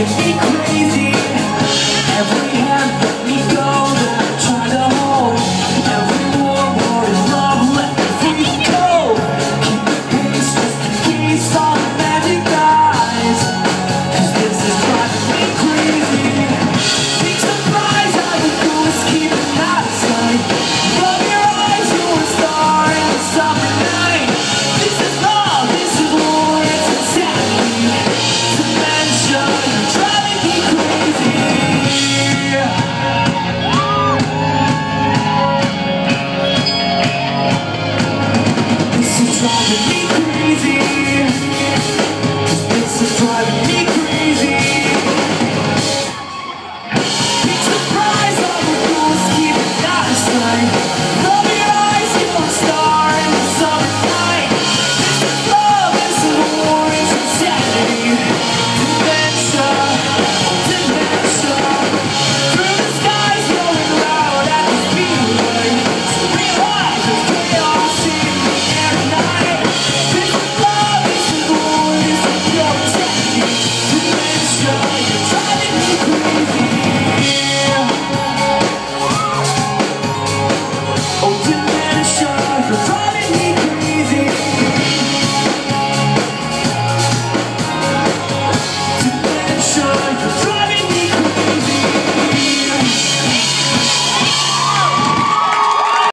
Is me crazy?